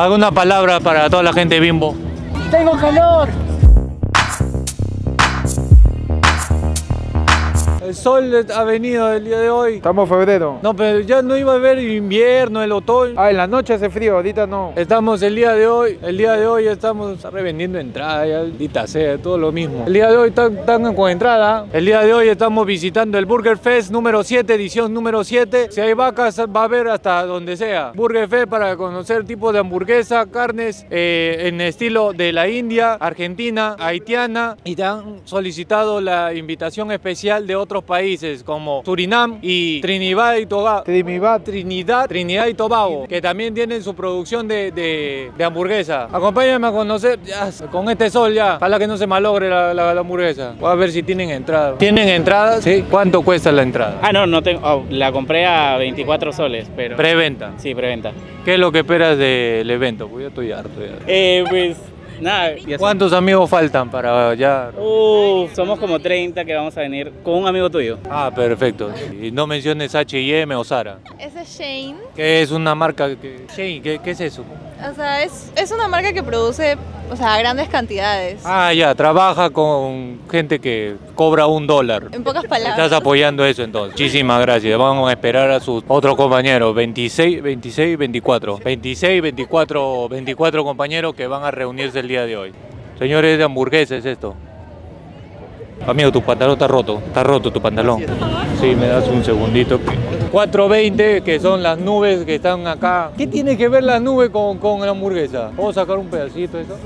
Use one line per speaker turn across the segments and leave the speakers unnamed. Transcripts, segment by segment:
¿Alguna palabra para toda la gente de Bimbo?
Tengo calor.
El sol ha venido el día de hoy.
Estamos febrero.
No, pero ya no iba a haber invierno, el otoño.
Ah, en la noche hace frío, ahorita no.
Estamos el día de hoy, el día de hoy estamos revendiendo entradas, ya dita sea, todo lo mismo. El día de hoy están, están con entrada. El día de hoy estamos visitando el Burger Fest número 7, edición número 7. Si hay vacas, va a haber hasta donde sea. Burger Fest para conocer tipos de hamburguesa, carnes eh, en estilo de la India, Argentina, haitiana. Y te han solicitado la invitación especial de otros países como Surinam y Trinidad y Tobago.
Trinidad.
Trinidad, Trinidad y Tobago, que también tienen su producción de, de- de hamburguesa. Acompáñame a conocer, ya, con este sol ya, para que no se malogre la, la- la hamburguesa. Voy a ver si tienen entrada. ¿Tienen entrada? Sí. ¿Cuánto cuesta la entrada?
Ah, no, no tengo. oh, la compré a 24 soles, pero.
Preventa.
sí, preventa.
¿Qué es lo que esperas del evento? Pues yo estoy harto ya.
Eh, pues. Nada.
¿Cuántos amigos faltan para ya?
Uh, somos como 30 que vamos a venir con un amigo tuyo.
Ah, perfecto. Y no menciones H&M o Zara.
Ese es Shane.
¿Qué es una marca que... Shane, ¿qué, qué es eso?
O sea, es, es una marca que produce, o sea, grandes cantidades.
Ah, ya, trabaja con gente que cobra un dólar.
En pocas palabras.
Estás apoyando eso entonces. Muchísimas gracias. Vamos a esperar a sus otros compañeros. 26, 26, 24. 26, 24, 24 compañeros que van a reunirse el día de hoy. Señores de hamburguesa es esto. Amigo, tu pantalón está roto. Está roto tu pantalón. Sí, me das un segundito. 420, que son las nubes que están acá. ¿Qué tiene que ver la nube con, con la hamburguesa? ¿Puedo sacar un pedacito de eso?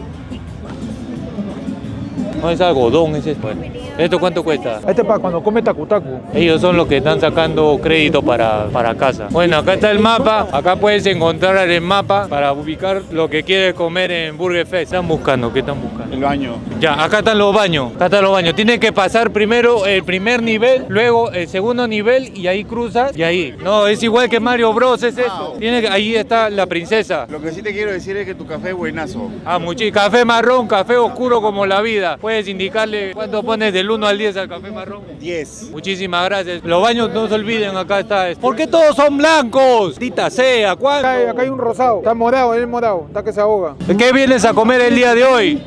No es algodón, es esto. ¿Esto cuánto cuesta?
Este es para cuando come tacu tacu.
Ellos son los que están sacando crédito para, para casa. Bueno, acá está el mapa. Acá puedes encontrar el mapa para ubicar lo que quieres comer en Burger Fest. ¿Están buscando? ¿Qué están buscando?
El baño.
Ya, acá están los baños. Acá están los baños. Tienes que pasar primero el primer nivel, luego el segundo nivel y ahí cruzas y ahí. No, es igual que Mario Bros. Es esto. Tiene que- ahí está la princesa.
Lo que sí te quiero decir es que tu café es buenazo.
Ah, muchi. Café marrón, café oscuro como la vida. Puedes indicarle cuánto pones del 1 al 10 al café marrón.
10.
Muchísimas gracias. Los baños no se olviden, acá está. ¿Por qué todos son blancos? Dita sea,
hay, acá hay un rosado. Está morado, él es morado. Está que se ahoga.
¿Qué vienes a comer el día de hoy?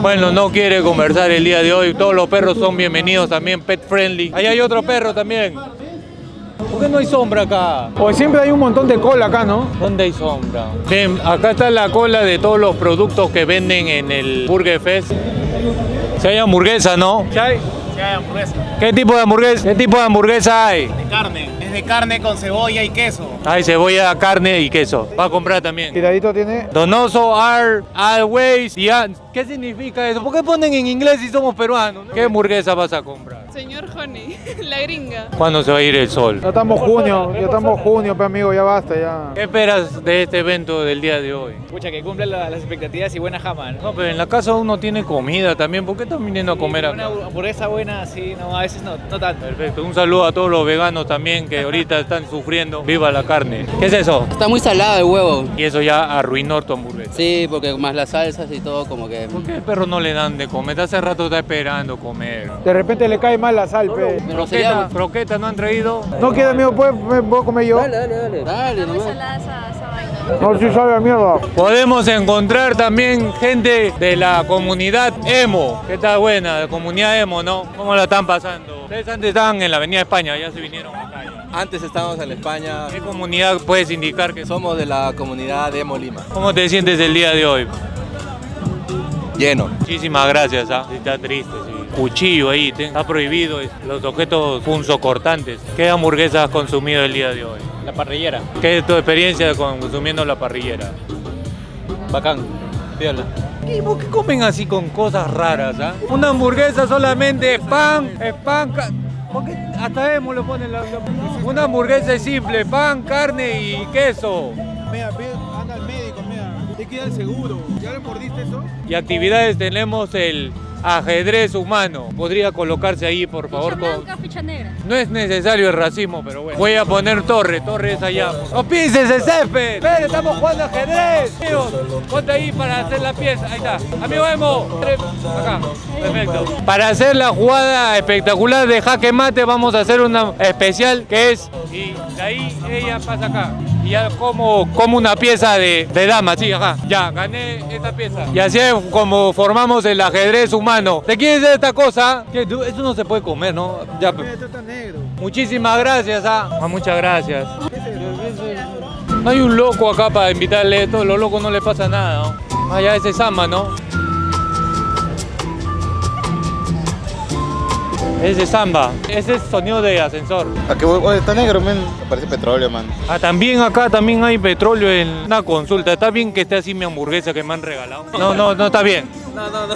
Bueno, no quiere conversar el día de hoy. Todos los perros son bienvenidos también, pet friendly. Ahí hay otro perro también. ¿Por qué no hay sombra acá?
Pues siempre hay un montón de cola acá, ¿no?
¿Dónde hay sombra? Ven, acá está la cola de todos los productos que venden en el Burger Fest. Si hay hamburguesa, ¿no? ¿Sí hay?
Sí, hay hamburguesa.
¿Qué tipo de hamburguesa? ¿Qué tipo de hamburguesa hay?
De carne. De carne con cebolla y queso.
Hay cebolla, carne y queso. Va a comprar también.
Tiradito tiene.
Donoso are always an- ¿Qué significa eso? ¿Por qué ponen en inglés si somos peruanos? ¿Qué hamburguesa vas a comprar?
Señor Honey, la gringa.
¿Cuándo se va a ir el sol?
Ya estamos junio, ya estamos junio, pues amigo, ya basta, ya.
¿Qué esperas de este evento del día de hoy?
Pucha, que cumple la- las expectativas y buena jama, ¿no?
No, pero en la casa uno tiene comida también. ¿Por qué están viniendo a comer
Una
acá?
hamburguesa buena, sí, no, a veces no, no tanto.
Perfecto. Un saludo a todos los veganos también que ahorita están sufriendo. ¡Viva la carne! ¿Qué es eso?
Está muy salado el huevo.
Y eso ya arruinó tu hamburguesa.
Sí, porque más las salsas y todo como que...
¿Por qué el perro no le dan de comer? Hace rato está esperando comer.
De repente le cae mal la sal, pe.
Pero
Croqueta, croqueta no han traído.
No queda, amigo, ¿puedo, me- puedo comer yo?
Dale, dale, dale. Dale, nomás.
No, sí sabe a mierda.
Podemos encontrar también gente de la comunidad emo, que está buena, la comunidad emo, ¿no? ¿Cómo la están pasando? Ustedes antes estaban en la Avenida España, ya se vinieron acá. ya.
Antes estábamos en España,
¿Qué comunidad puedes indicar que
somos de la comunidad de Molima.
¿Cómo te sientes el día de hoy?
Lleno.
Muchísimas gracias, ¿ah? Está triste, sí. Cuchillo ahí, te- está prohibido los objetos punzocortantes. ¿Qué hamburguesas has consumido el día de hoy?
La parrillera.
¿Qué es tu experiencia con- consumiendo la parrillera?
Bacán. Piola.
¿Y por qué comen así con cosas raras, ah? Una hamburguesa solamente es pan, es pan, ¿Por qué hasta Emo le ponen la, la- Una hamburguesa es simple, pan, carne y queso.
Mira, anda al médico, mira. Te queda el seguro. ¿Ya le mordiste eso?
Y actividades tenemos el ajedrez humano. Podría colocarse ahí, por favor. con-
ficha negra.
No es necesario el racismo, pero bueno. Voy a poner torre, torre es allá. ¡No pises el césped! ¡Ven, estamos jugando ajedrez! Amigos, ponte ahí para hacer la pieza. Ahí está. Amigo Emo, acá. Perfecto. Para hacer la jugada espectacular de jaque mate, vamos a hacer una especial que es. Y de ahí ella pasa acá. Ya como, como una pieza de, de dama, sí, ajá. Ya, gané esta pieza. Y así es como formamos el ajedrez humano. ¿Te quieres hacer esta cosa? ¿Qué? Tú- Eso no se puede comer, ¿no? Ya,
esto negro.
Muchísimas gracias, ah. Ah, muchas gracias. No hay un loco acá para invitarle esto, los locos no le pasa nada, ¿no? Ah, ya ese es samba, ¿no? Ese es samba, ese es sonido de ascensor.
¿A qué oye, está negro, men? Parece petróleo, man.
Ah, también acá también hay petróleo en una consulta. ¿Está bien que esté así mi hamburguesa que me han regalado? No, no, no está bien.
No, no, no.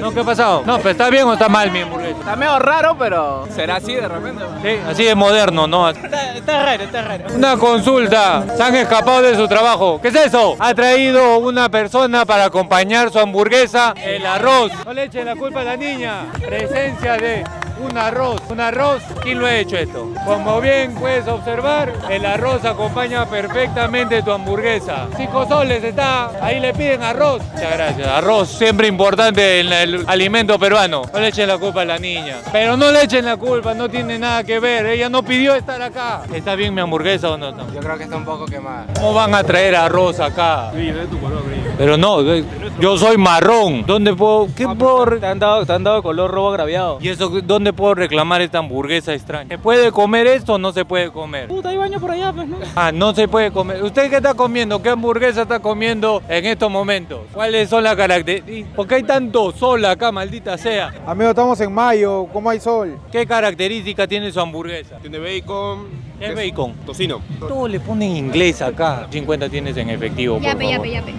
No, ¿qué ha pasado? No, pero ¿está bien o está mal mi hamburguesa?
Está medio raro, pero será así de repente.
Sí, así de moderno, ¿no?
Está, está raro, está raro.
Una consulta. Se han escapado de su trabajo. ¿Qué es eso? Ha traído una persona para acompañar su hamburguesa, el arroz. No le echen la culpa a la niña. Presencia de un arroz. Un arroz. ¿Quién lo ha hecho esto? Como bien puedes observar, el arroz acompaña perfectamente tu hamburguesa. Cinco soles está. Ahí le piden arroz. Muchas gracias. Arroz siempre importante en el alimento peruano. No le echen la culpa a la niña. Pero no le echen la culpa, no tiene nada que ver. Ella no pidió estar acá. ¿Está bien mi hamburguesa o no? no?
Yo creo que está un poco quemada.
¿Cómo van a traer arroz acá? Pero no, yo soy marrón. ¿Dónde puedo? ¿Qué puedo? re-
Te han dado, te han dado color robo agraviado.
¿Y eso dónde puedo reclamar esta hamburguesa extraña? ¿Se puede comer esto o no se puede comer?
Puta, hay baño por allá, pues, ¿no?
Ah, no se puede comer. ¿Usted qué está comiendo? ¿Qué hamburguesa está comiendo en estos momentos? ¿Cuáles son las características? ¿Por qué hay tanto sol acá, maldita sea?
Amigo, estamos en mayo, ¿cómo hay sol?
¿Qué características tiene su hamburguesa?
Tiene bacon,
¿Qué es bacon?
tocino.
Todo le ponen inglés acá. 50 tienes en efectivo, por
Yape,
favor.
yape.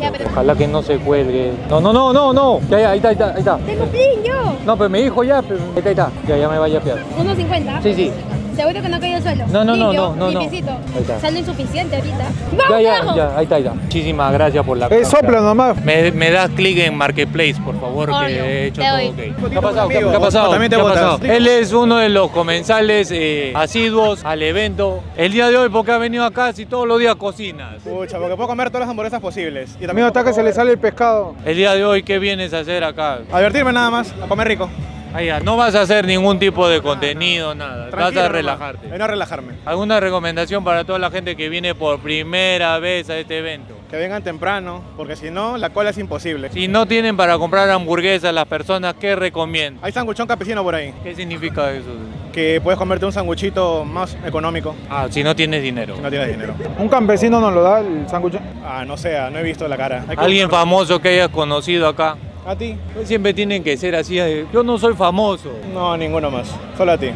Ya, pero-
Ojalá que no se cuelgue. No, no, no, no, no. Ya, ya, ahí está, ahí está, ahí está.
Tengo plin yo.
No, pero me dijo ya, pero ahí está, ahí está. Ya, ya me va a yapear.
1.50.
Sí, sí.
Seguro que no cayó el suelo.
No, no, no,
Limpio,
no, no, no.
limpiecito.
Ahí está.
Saldo insuficiente ahorita.
Ya,
¡Vamos,
ya,
vamos!
ya, ahí está, ahí está. Muchísimas gracias por la
Eh, sopla nomás.
Me, me das clic en Marketplace, por favor,
Obvio,
que he hecho
te
todo
doy.
ok. ¿Qué ha pasado? ¿Qué, qué ha pasado?
También te
¿Qué ha pasado? Él es uno de los comensales eh, asiduos al evento. El día de hoy, porque ha venido acá, si todos los días cocinas.
Pucha, porque puedo comer todas las hamburguesas posibles. Y también está que se le sale el pescado.
El día de hoy, ¿qué vienes a hacer acá?
A divertirme nada más, a comer rico.
Ah, ya, no vas a hacer ningún tipo de contenido, nada.
Tranquilo
vas a relajarte.
Ven a relajarme.
¿Alguna recomendación para toda la gente que viene por primera vez a este evento?
Que vengan temprano, porque si no, la cola es imposible.
Si no tienen para comprar hamburguesas las personas, ¿qué recomiendan?
Hay sanguchón campesino por ahí,
¿Qué significa eso?
que puedes comerte un sanguchito más económico
Ah, si no tienes dinero.
si no tienes dinero.
¿Un campesino nos lo da el sándwich?
Ah, no sé, no he visto la cara.
Alguien famoso que hayas conocido acá.
¿A ti?
Pues siempre tienen que ser así. eh, Yo no soy famoso.
No, ninguno más. Solo a ti.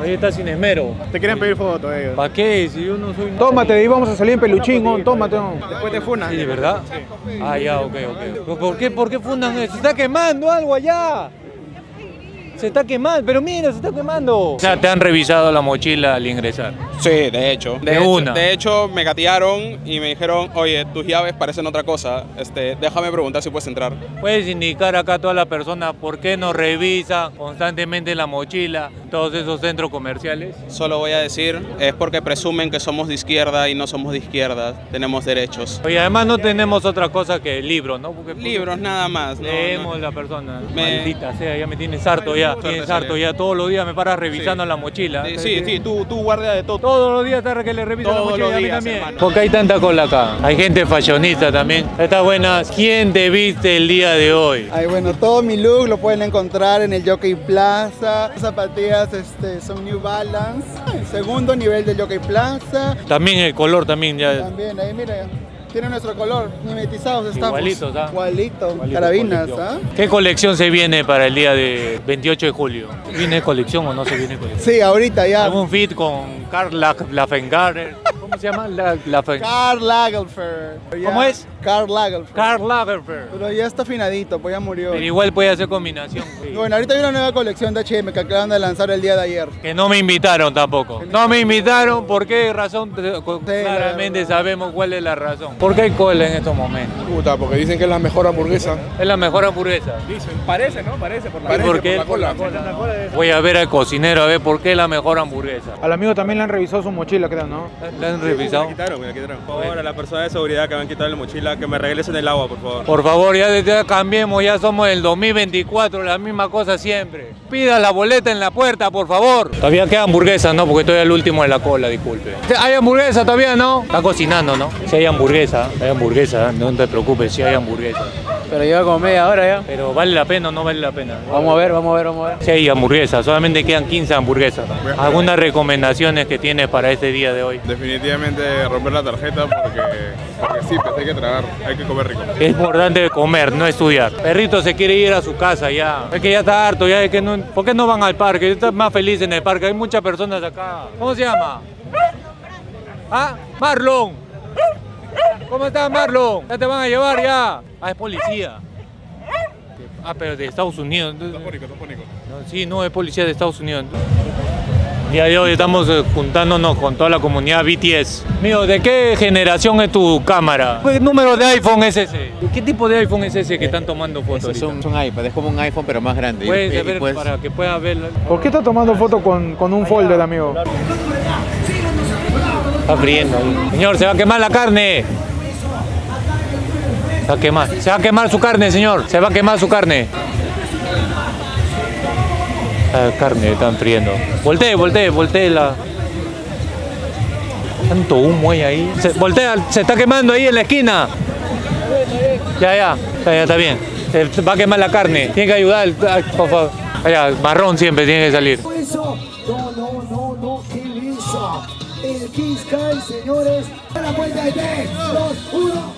Ahí está sin esmero.
Te quieren pedir fotos ellos.
¿Para qué? Si yo no soy...
Tómate, ahí vamos a salir en peluchín, oh, tómate. oh.
Después te funan.
Sí, ¿verdad? Ah, ya, ok, ok. ¿Pero ¿Por qué, ¿Por qué fundan? Se está quemando algo allá. Se está quemando, pero mira, se está quemando. O sea, te han revisado la mochila al ingresar.
Sí, de hecho.
De
hecho-
una.
De hecho, me gatearon y me dijeron, oye, tus llaves parecen otra cosa. Este, déjame preguntar si puedes entrar.
¿Puedes indicar acá a toda la persona por qué nos revisa constantemente la mochila todos esos centros comerciales?
Solo voy a decir, es porque presumen que somos de izquierda y no somos de izquierda. Tenemos derechos.
Oye, además no tenemos otra cosa que libros, ¿no? Porque
Libros nada más. no,
leemos
no.
la persona.
Me-
Maldita sea, ya me tienes harto ya.
Suerte,
Tienes harto ya. Todos los días me paras revisando
Sí.
la mochila.
Sí, sí, sí, tú, tú guardia de todo.
Todos los días te que le revisan la
Todos
mochila
los
y a mí
días,
también.
hermano.
Porque hay tanta cola acá. Hay gente fashionista también. Está buena. ¿Quién te viste el día de hoy?
Ay, bueno, todo mi look lo pueden encontrar en el Jockey Plaza. Las zapatillas este, son New Balance. El segundo nivel del Jockey Plaza.
También el color también ya.
También, ahí mira, tiene nuestro color. Mimetizados estamos.
Igualitos, ¿ah?
Igualito,
Igualito,
carabinas. ¿ah?
¿Qué colección se viene para el día de 28 de julio? ¿Viene colección o no se viene colección?
Sí, ahorita ya.
¿Algún fit con Karl La- Lagerfeld? ¿Cómo se llama? La, Lafen-
Karl Lagerfeld.
¿Cómo es?
Karl Lagerfeld.
Karl Lagerfeld.
Pero ya está afinadito, pues ya murió.
Pero igual puede hacer combinación. sí.
Bueno, ahorita hay una nueva colección de H&M que acaban de lanzar el día de ayer.
Que no me invitaron tampoco. No me invitaron, ¿por qué razón? Claramente sabemos cuál es la razón. ¿Por qué hay cola en estos momentos?
Puta, porque dicen que es la mejor hamburguesa.
Es la mejor hamburguesa.
Dicen, parece, ¿no? Parece por la
¿Y por qué?
por la
Voy a ver al cocinero a ver por qué es la mejor hamburguesa.
Al amigo también le han revisado su mochila, creo, ¿no?
Le han revisado?
quitaron, me la quitaron. Por favor, a la persona de seguridad que me han quitado la mochila, que me regresen el agua, por favor.
Por favor, ya, ya cambiemos, ya somos el 2024, la misma cosa siempre. Pida la boleta en la puerta, por favor. Todavía queda hamburguesa, ¿no? Porque estoy el último de la cola, disculpe. ¿Hay hamburguesa todavía, no? Está cocinando, ¿no? Si hay hamburguesa, hay hamburguesa, ¿eh? no te preocupes, si hay hamburguesa.
Pero lleva como media hora ya.
Pero ¿vale la pena o no vale la pena?
Vamos a ver, vamos a ver, vamos a ver.
Hay hamburguesas, solamente quedan 15 hamburguesas. ¿Algunas recomendaciones que tienes para este día de hoy?
Definitivamente romper la tarjeta porque, porque sí, pues hay que tragar, hay que comer rico.
Es importante comer, no estudiar. Perrito se quiere ir a su casa ya. Es que ya está harto, ya es que no. ¿Por qué no van al parque? Está más feliz en el parque. Hay muchas personas acá. ¿Cómo se llama? ¿Ah? Marlon. ¿Cómo estás, Marlon? Ya te van a llevar ya. Ah, es policía. Ah, pero de Estados Unidos. No, sí, no, es policía de Estados Unidos. Día de hoy estamos eh, juntándonos con toda la comunidad BTS. Mío, ¿de qué generación es tu cámara? ¿Qué número de iPhone es ese? ¿Qué tipo de iPhone es ese que están tomando fotos?
Es un, iPad, es como un iPhone pero más grande.
Puedes
Y- y
ver
puedes-
para que pueda ver.
¿Por qué está tomando foto con, con un folder, amigo?
Está friendo. ahí. Señor, se va a quemar la carne. Se va a quemar. Se va a quemar su carne, señor. Se va a quemar su carne. La carne están friendo. Voltee, voltee, voltee la. Tanto humo hay ahí. Se, voltea, se está quemando ahí en la esquina. Ya, ya. Ya, ya, está bien. Se va a quemar la carne. Tiene que ayudar. Ay, por favor. Allá, marrón siempre tiene que salir.
No, no, no, no. El Kiss señores. A la cuenta de 3, 2, 1.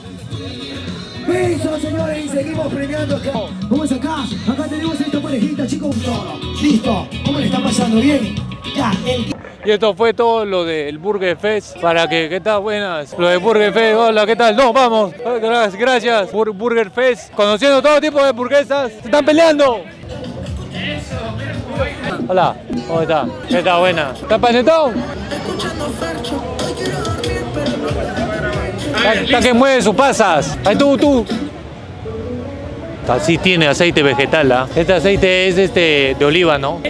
Listo, señores, y seguimos premiando acá. ¿Cómo es acá? Acá tenemos esta parejita, chicos. Todo. Listo. ¿Cómo le está pasando? ¿Bien? Ya, el
Y esto fue todo lo del Burger Fest. Para que, ¿qué tal? Buenas. Lo de Burger Fest. Hola, ¿qué tal? No, vamos. Gracias, gracias. Bur- Burger Fest. Conociendo todo tipo de hamburguesas. Se están peleando. Hola, ¿cómo está? ¿Qué tal? Buena. ¿Está panetón? Está, está que mueve sus pasas. Ahí tú, tú. Así tiene aceite vegetal, ¿ah? Este aceite es este de oliva, ¿no?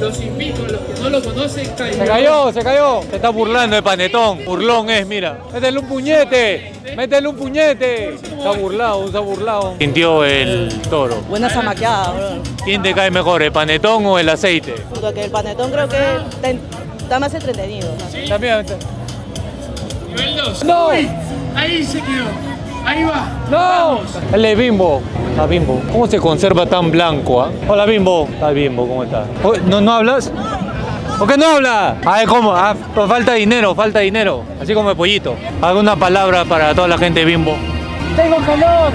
Los invito, los que no lo conocen,
Se cayó, se cayó. Se está burlando de panetón. Burlón es, mira. Métele un puñete. Métele un puñete. Se ha burlado, se ha burlado. Sintió el toro.
Buena zamaqueada, bro.
¿Quién te cae mejor, el panetón o el aceite?
Porque el panetón creo que está, está más entretenido. ¿no?
También.
Nivel 2.
No.
Ahí se quedó. Ahí va.
¡No! El de Bimbo. La Bimbo. ¿Cómo se conserva tan blanco, ah? Hola, Bimbo. Está Bimbo, ¿cómo estás? Oh, ¿No, ¿No hablas? ¿Por qué no habla? Ay, ¿cómo? Ah, pues falta dinero, falta dinero. Así como el pollito. ¿Alguna palabra para toda la gente de Bimbo?
Tengo calor.